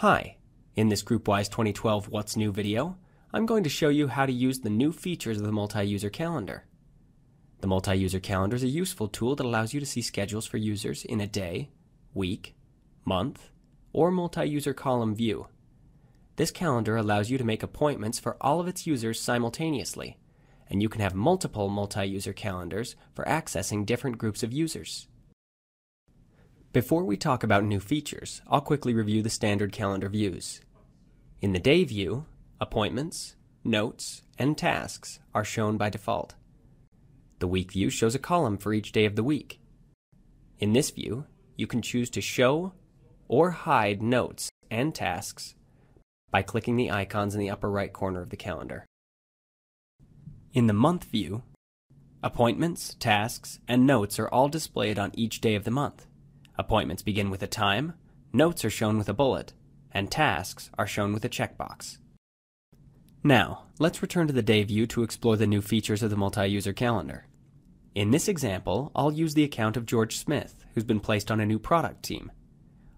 Hi, in this GroupWise 2012 What's New video, I'm going to show you how to use the new features of the multi-user calendar. The multi-user calendar is a useful tool that allows you to see schedules for users in a day, week, month, or multi-user column view. This calendar allows you to make appointments for all of its users simultaneously, and you can have multiple multi-user calendars for accessing different groups of users. Before we talk about new features, I'll quickly review the standard calendar views. In the day view, appointments, notes, and tasks are shown by default. The week view shows a column for each day of the week. In this view, you can choose to show or hide notes and tasks by clicking the icons in the upper right corner of the calendar. In the month view, appointments, tasks, and notes are all displayed on each day of the month. Appointments begin with a time, notes are shown with a bullet, and tasks are shown with a checkbox. Now, let's return to the day view to explore the new features of the multi-user calendar. In this example, I'll use the account of George Smith, who's been placed on a new product team.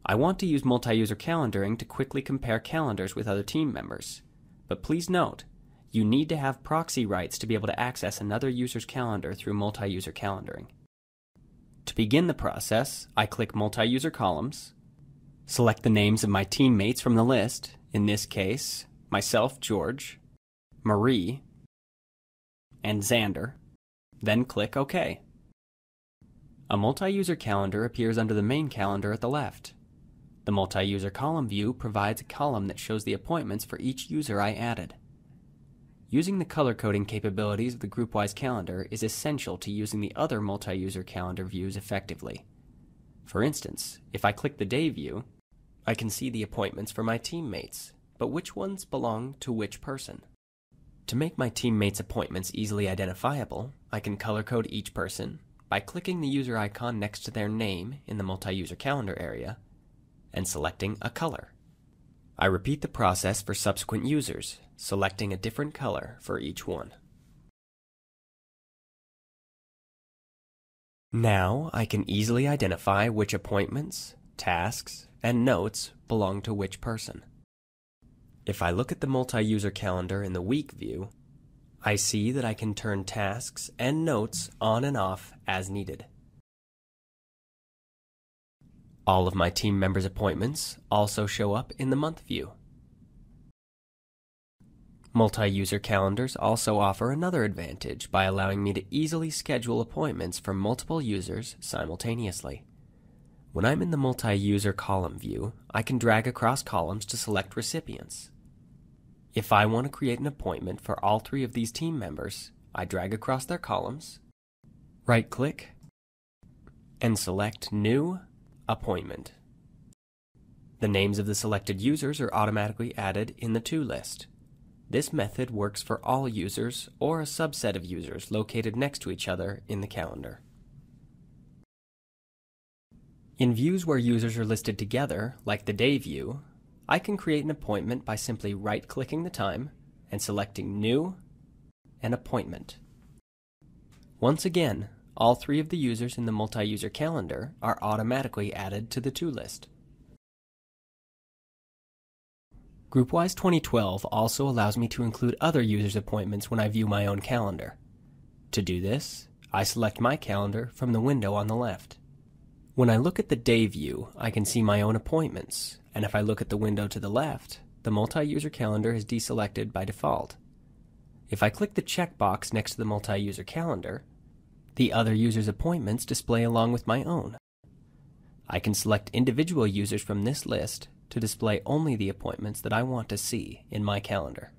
I want to use multi-user calendaring to quickly compare calendars with other team members. But please note, you need to have proxy rights to be able to access another user's calendar through multi-user calendaring. To begin the process, I click Multi-User Columns, select the names of my teammates from the list, in this case, myself, George, Marie, and Xander, then click OK. A multi-user calendar appears under the main calendar at the left. The multi-user column view provides a column that shows the appointments for each user I added. Using the color coding capabilities of the GroupWise calendar is essential to using the other multi-user calendar views effectively. For instance, if I click the day view, I can see the appointments for my teammates, but which ones belong to which person? To make my teammates' appointments easily identifiable, I can color code each person by clicking the user icon next to their name in the multi-user calendar area and selecting a color. I repeat the process for subsequent users, selecting a different color for each one. Now I can easily identify which appointments, tasks, and notes belong to which person. If I look at the multi-user calendar in the week view, I see that I can turn tasks and notes on and off as needed. All of my team members' appointments also show up in the month view. Multi-user calendars also offer another advantage by allowing me to easily schedule appointments for multiple users simultaneously. When I'm in the multi-user column view, I can drag across columns to select recipients. If I want to create an appointment for all three of these team members, I drag across their columns, right-click, and select New Appointment. The names of the selected users are automatically added in the To list. This method works for all users or a subset of users located next to each other in the calendar. In views where users are listed together, like the day view, I can create an appointment by simply right-clicking the time and selecting New and Appointment. Once again, all three of the users in the multi-user calendar are automatically added to the To list. GroupWise 2012 also allows me to include other users' appointments when I view my own calendar. To do this, I select my calendar from the window on the left. When I look at the day view, I can see my own appointments, and if I look at the window to the left, the multi-user calendar is deselected by default. If I click the checkbox next to the multi-user calendar, the other user's appointments display along with my own. I can select individual users from this list to display only the appointments that I want to see in my calendar.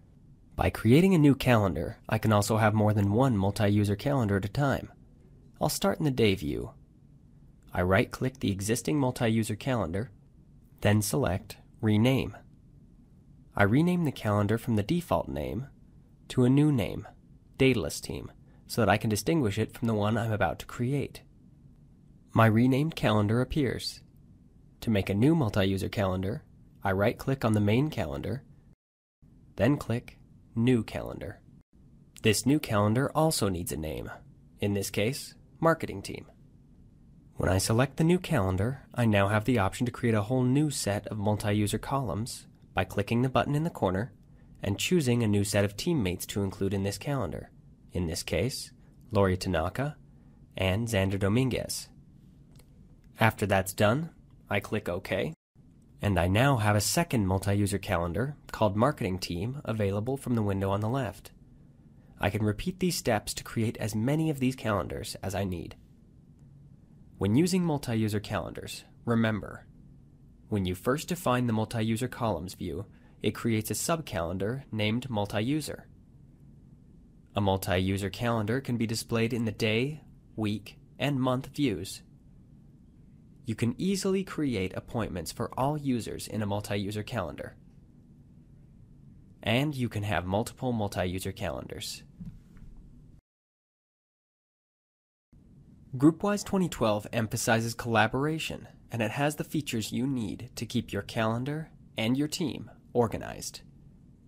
By creating a new calendar, I can also have more than one multi-user calendar at a time. I'll start in the day view. I right-click the existing multi-user calendar, then select Rename. I rename the calendar from the default name to a new name, Daedalus Team so that I can distinguish it from the one I'm about to create. My renamed calendar appears. To make a new multi-user calendar, I right-click on the main calendar, then click New Calendar. This new calendar also needs a name, in this case, Marketing Team. When I select the new calendar, I now have the option to create a whole new set of multi-user columns by clicking the button in the corner and choosing a new set of teammates to include in this calendar. In this case, Lori Tanaka and Xander Dominguez. After that's done, I click OK, and I now have a second multi-user calendar called Marketing Team available from the window on the left. I can repeat these steps to create as many of these calendars as I need. When using multi-user calendars, remember, when you first define the multi-user columns view, it creates a subcalendar named multi-user. A multi-user calendar can be displayed in the day, week, and month views. You can easily create appointments for all users in a multi-user calendar. And you can have multiple multi-user calendars. GroupWise 2012 emphasizes collaboration, and it has the features you need to keep your calendar and your team organized.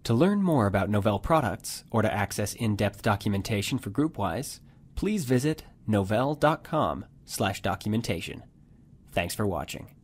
To learn more about Novell products or to access in-depth documentation for GroupWise, please visit novell.com/documentation. Thanks for watching.